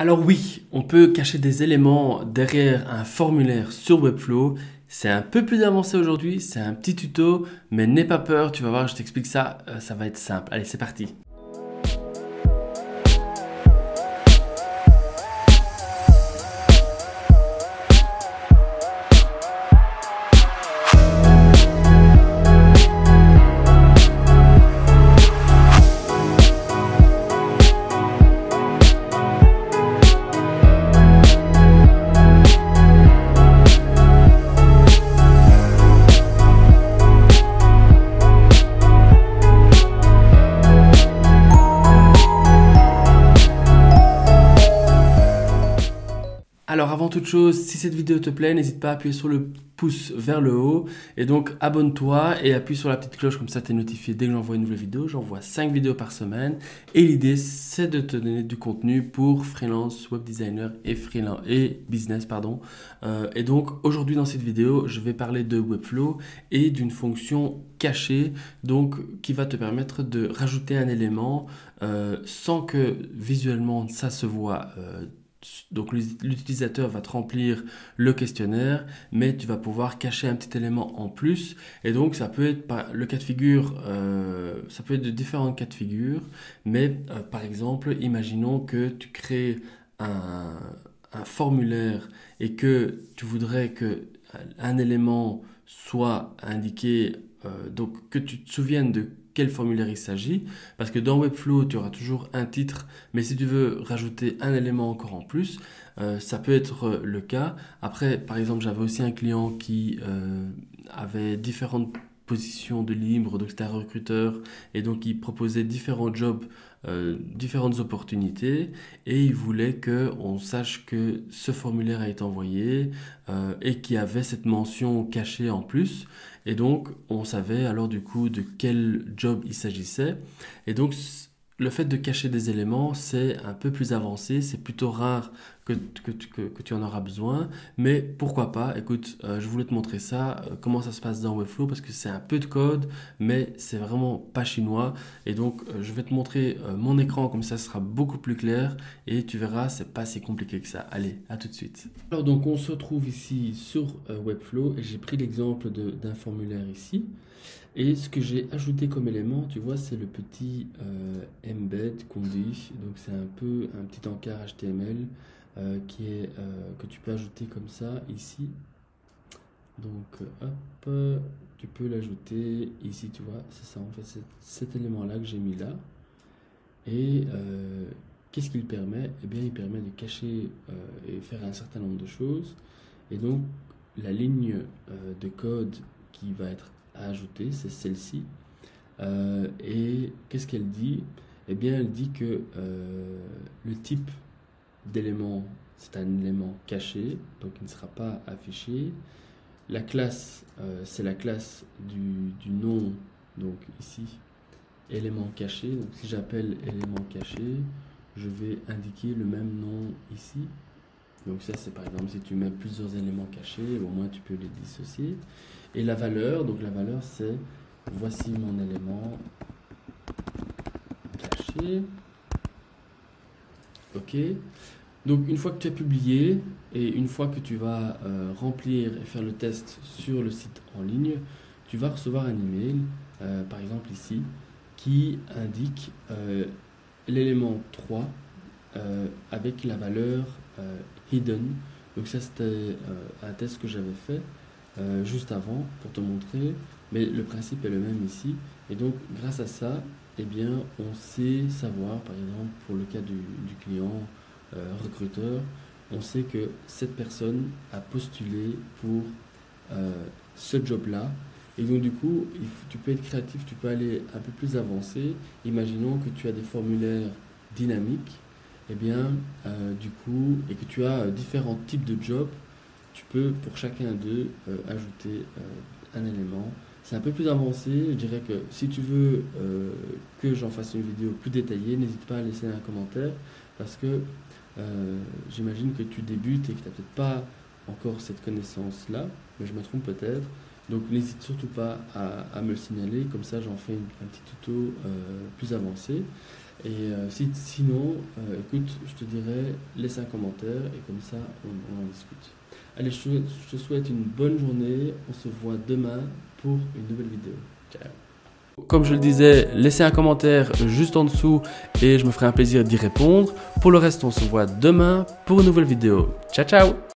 Alors oui, on peut cacher des éléments derrière un formulaire sur Webflow. C'est un peu plus avancé aujourd'hui, c'est un petit tuto, mais n'aie pas peur, tu vas voir, je t'explique ça, euh, ça va être simple. Allez, c'est parti. Alors avant toute chose, si cette vidéo te plaît, n'hésite pas à appuyer sur le pouce vers le haut et donc abonne-toi et appuie sur la petite cloche comme ça tu es notifié dès que j'envoie une nouvelle vidéo. J'envoie 5 vidéos par semaine et l'idée c'est de te donner du contenu pour freelance, web designer et freelance et business pardon. Euh, et donc aujourd'hui dans cette vidéo, je vais parler de Webflow et d'une fonction cachée donc qui va te permettre de rajouter un élément euh, sans que visuellement ça se voit euh, donc l'utilisateur va te remplir le questionnaire, mais tu vas pouvoir cacher un petit élément en plus. Et donc ça peut être le cas de figure, euh, ça peut être de différents cas de figure, mais euh, par exemple, imaginons que tu crées un, un, formulaire et que tu voudrais que un élément soit indiqué, euh, donc que tu te souviennes de quel formulaire il s'agit. Parce que dans Webflow, tu auras toujours un titre, mais si tu veux rajouter un élément encore en plus, euh, ça peut être euh, le cas. Après, par exemple, j'avais aussi un client qui avait différentes positions de libre, donc recruteur, et donc il proposait différents jobs, différentes opportunités, et il voulait que on sache que ce formulaire a été envoyé et qu'il y avait cette mention cachée en plus. Et donc, on savait alors du coup de quel job il s'agissait. Et donc, le fait de cacher des éléments, c'est un peu plus avancé, c'est plutôt rare que, tu en auras besoin, mais pourquoi pas, écoute, euh, je voulais te montrer ça, euh, comment ça se passe dans Webflow, parce que c'est un peu de code, mais c'est vraiment pas chinois, et donc euh, je vais te montrer mon écran, comme ça, sera beaucoup plus clair, et tu verras, c'est pas si compliqué que ça. Allez, à tout de suite. Alors donc on se retrouve ici sur Webflow, et j'ai pris l'exemple d'un formulaire ici, et ce que j'ai ajouté comme élément, tu vois, c'est le petit euh, embed qu'on dit. Donc c'est un peu un petit encart HTML euh, qui est, euh, que tu peux ajouter comme ça ici. Donc hop, tu peux l'ajouter ici, tu vois. C'est ça en fait, c'est cet élément-là que j'ai mis là. Et qu'est-ce qu'il permet? Eh bien, il permet de cacher et faire un certain nombre de choses. Et donc, la ligne de code qui va être ajouter, c'est celle-ci. Euh, et qu'est-ce qu'elle dit? Eh bien, elle dit que euh, le type d'élément, c'est un élément caché, donc il ne sera pas affiché. La classe, euh, c'est la classe du, du, nom, donc ici, élément caché. Donc si j'appelle élément caché, je vais indiquer le même nom ici. Donc ça, c'est par exemple si tu mets plusieurs éléments cachés, au moins tu peux les dissocier. Et la valeur, donc la valeur c'est voici mon élément caché. Ok. Donc une fois que tu as publié et une fois que tu vas euh, remplir et faire le test sur le site en ligne, tu vas recevoir un email, euh, par exemple ici, qui indique euh, l'élément 3 avec la valeur hidden. Donc ça c'était un test que j'avais fait. Euh, juste avant pour te montrer, mais le principe est le même ici. Et donc, grâce à ça, eh bien, on sait savoir, par exemple, pour le cas du, client euh, recruteur, on sait que cette personne a postulé pour euh, ce job-là. Et donc, du coup, tu peux être créatif, tu peux aller un peu plus avancé. Imaginons que tu as des formulaires dynamiques, eh bien, du coup, et que tu as différents types de jobs tu peux pour chacun d'eux euh, ajouter euh, un élément. C'est un peu plus avancé, je dirais que si tu veux euh, que j'en fasse une vidéo plus détaillée, n'hésite pas à laisser un commentaire parce que j'imagine que tu débutes et que tu n'as peut-être pas encore cette connaissance-là, mais je me trompe peut-être. Donc n'hésite surtout pas à, me le signaler, comme ça j'en fais un petit tuto plus avancé. Et euh, si, sinon, euh, écoute, je te dirais, laisse un commentaire et comme ça, on, en discute. Allez, je te souhaite une bonne journée. On se voit demain pour une nouvelle vidéo. Ciao. Comme je le disais, laissez un commentaire juste en dessous et je me ferai un plaisir d'y répondre. Pour le reste, on se voit demain pour une nouvelle vidéo. Ciao, ciao